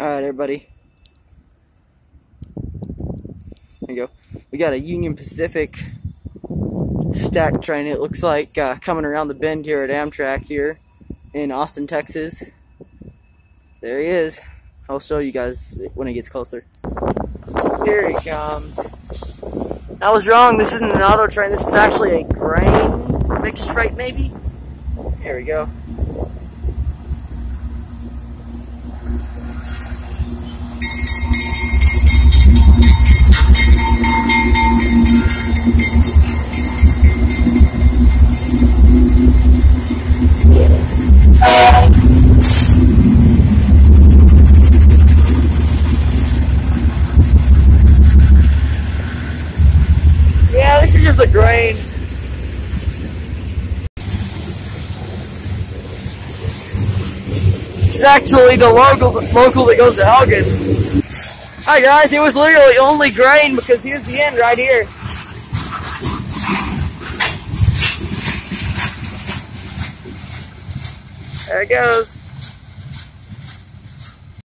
Alright, everybody. There you go. We got a Union Pacific stack train, it looks like, uh, coming around the bend here at Amtrak here in Austin, Texas. There he is. I'll show you guys when he gets closer. Here he comes. I was wrong. This isn't an auto train. This is actually a grain mixed freight, maybe. Here we go. Yeah, this is just a grain. Actually the local local that goes to Elgin. Hi guys, it was literally only grain because here's the end right here. There it goes.